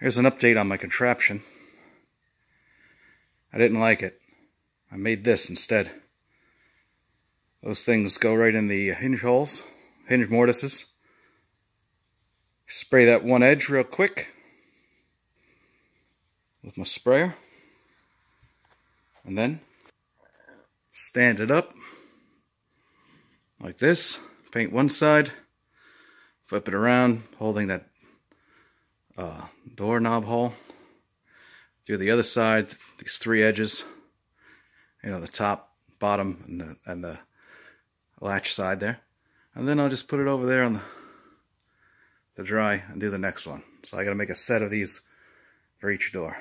Here's an update on my contraption. I didn't like it. I made this instead. Those things go right in the hinge holes, hinge mortises. Spray that one edge real quick with my sprayer. And then stand it up like this. Paint one side, flip it around, holding that uh, doorknob hole. Do the other side, these three edges, you know, the top, bottom, and the, and the latch side there. And then I'll just put it over there on the, the dry and do the next one. So I got to make a set of these for each door.